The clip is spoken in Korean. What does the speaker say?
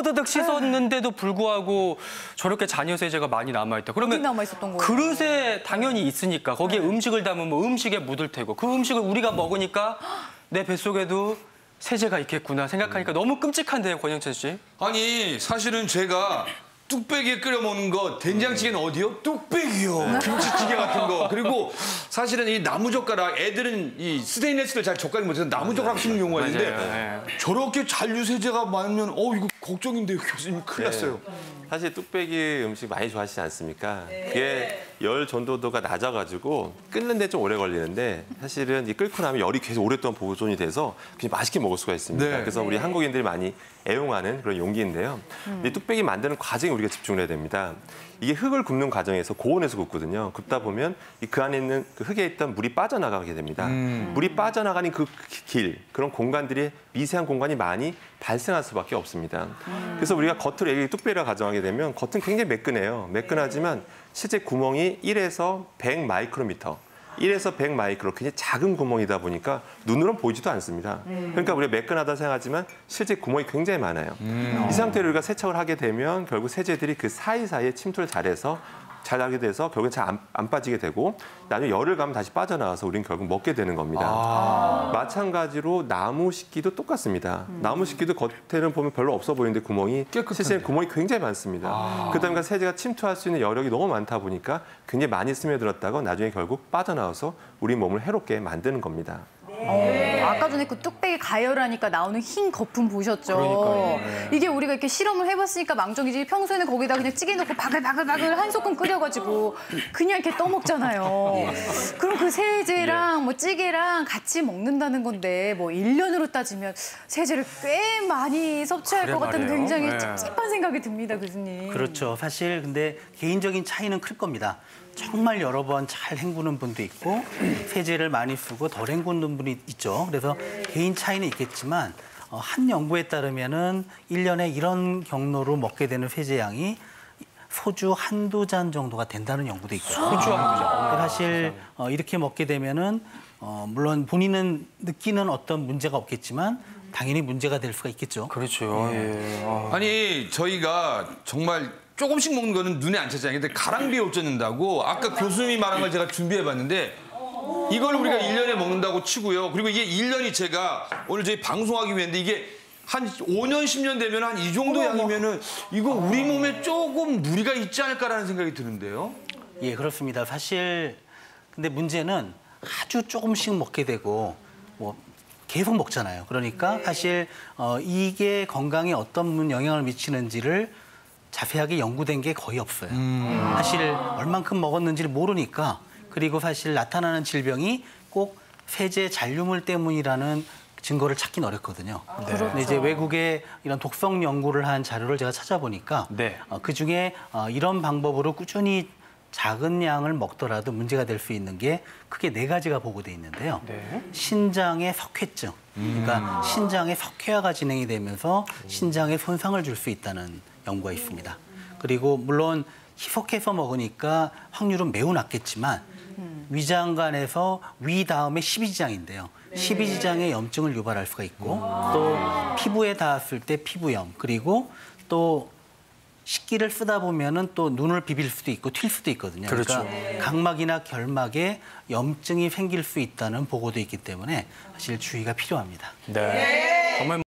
뽀드득 씻었는데도 불구하고 저렇게 잔여 세제가 많이 남아있다. 그러면 거예요? 그릇에 당연히 있으니까 거기에 음식을 담으면 음식에 묻을 테고 그 음식을 우리가 먹으니까 내 뱃속에도 세제가 있겠구나 생각하니까 너무 끔찍한데요, 권영철 씨. 아니 사실은 제가 뚝배기에 끓여 먹는 거 된장찌개는 어디요? 뚝배기요. 김치찌개 같은 거. 그리고 사실은 이 나무젓가락 애들은 이 스테인레스를 잘 젓가락 못해서 나무젓가락 쓰는 경우가 있는데 맞아요. 저렇게 잔류세제가 많으면 어 이거 걱정인데요 교수님 큰일 났어요. 사실 뚝배기 음식 많이 좋아하시지 않습니까? 그게 열 전도도가 낮아가지고 끓는데 좀 오래 걸리는데 사실은 이 끓고 나면 열이 계속 오랫동안 보존이 돼서 그냥 맛있게 먹을 수가 있습니다. 네. 그래서 우리 한국인들이 많이 애용하는 그런 용기인데요. 이 뚝배기 만드는 과정에 우리가 집중을 해야 됩니다. 이게 흙을 굽는 과정에서 고온에서 굽거든요. 굽다 보면 이그 안에 있는 그 흙에 있던 물이 빠져나가게 됩니다. 물이 빠져나가는 그 길, 그런 공간들이 미세한 공간이 많이 발생할 수밖에 없습니다. 그래서 우리가 겉으로 이 뚝배기를 가정하게 되면 겉은 굉장히 매끈해요. 매끈하지만 실제 구멍이 1에서 100 마이크로미터. 1에서 100 마이크로 굉장히 작은 구멍이다 보니까 눈으로는 보이지도 않습니다. 그러니까 우리가 매끈하다 생각하지만 실제 구멍이 굉장히 많아요. 이 상태로 우리가 세척을 하게 되면 결국 세제들이 그 사이사이에 침투를 잘해서 잘 하게 돼서 결국엔 잘안 빠지게 되고 나중에 열을 가면 다시 빠져나와서 우리는 결국 먹게 되는 겁니다. 마찬가지로 나무 식기도 똑같습니다. 나무 식기도 겉에는 보면 별로 없어 보이는데 구멍이. 실제 구멍이 굉장히 많습니다. 그다음에 세제가 침투할 수 있는 여력이 너무 많다 보니까 굉장히 많이 스며들었다가 나중에 결국 빠져나와서 우리 몸을 해롭게 만드는 겁니다. 어, 아까 전에 그 뚝배기 가열하니까 나오는 흰 거품 보셨죠? 그러니까요. 네. 이게 우리가 이렇게 실험을 해봤으니까 망정이지 평소에는 거기다 그냥 찌개 넣고 바글바글바글 한 소끔 끓여가지고 그냥 이렇게 떠먹잖아요. 그럼 그 세제랑 뭐 찌개랑 같이 먹는다는 건데 뭐 일년으로 따지면 세제를 꽤 많이 섭취할 그래 것 같은 말이에요. 굉장히 네. 찝찝한 생각이 듭니다, 교수님. 그렇죠. 사실 근데 개인적인 차이는 클 겁니다. 정말 여러 번 잘 헹구는 분도 있고 세제를 많이 쓰고 덜 헹구는 분이 있죠. 그래서 개인 차이는 있겠지만 어, 한 연구에 따르면은 일년에 이런 경로로 먹게 되는 세제 양이 소주 한두 잔 정도가 된다는 연구도 있거든요. 소주 한두 잔. 그러니까 사실 어, 이렇게 먹게 되면은 어, 물론 본인은 느끼는 어떤 문제가 없겠지만 당연히 문제가 될 수가 있겠죠. 그렇죠. 예. 아. 아니 저희가 정말 조금씩 먹는 거는 눈에 안 차잖아요. 근데 가랑비에 어쩌는다고 아까 교수님이 말한 걸 제가 준비해봤는데 이걸 우리가 일년에 먹는다고 치고요. 그리고 이게 일년이 제가 오늘 저희 방송하기 위해인데 이게 한 5년, 10년 되면 한 이 정도 양이면은 이거 우리 몸에 조금 무리가 있지 않을까라는 생각이 드는데요. 예, 그렇습니다. 사실 근데 문제는 아주 조금씩 먹게 되고 뭐 계속 먹잖아요. 그러니까 사실 어, 이게 건강에 어떤 영향을 미치는지를 자세하게 연구된 게 거의 없어요. 사실 얼만큼 먹었는지를 모르니까 그리고 사실 나타나는 질병이 꼭 세제 잔류물 때문이라는 증거를 찾긴 어렵거든요. 근데 이제 외국의 이런 독성 연구를 한 자료를 제가 찾아보니까 네. 어, 그 중에 어, 이런 방법으로 꾸준히 작은 양을 먹더라도 문제가 될 수 있는 게 크게 네 가지가 보고돼 있는데요. 네. 신장의 석회증, 그러니까 신장의 석회화가 진행이 되면서 신장에 손상을 줄 수 있다는 연구가 있습니다. 그리고 물론 희석해서 먹으니까 확률은 매우 낮겠지만 위장관에서 위 다음에 십이지장인데요. 십이지장에 염증을 유발할 수가 있고 또 피부에 닿았을 때 피부염 그리고 또 식기를 쓰다 보면은 또 눈을 비빌 수도 있고 튈 수도 있거든요. 그렇죠. 그러니까 각막이나 결막에 염증이 생길 수 있다는 보고도 있기 때문에 사실 주의가 필요합니다. 네. 정말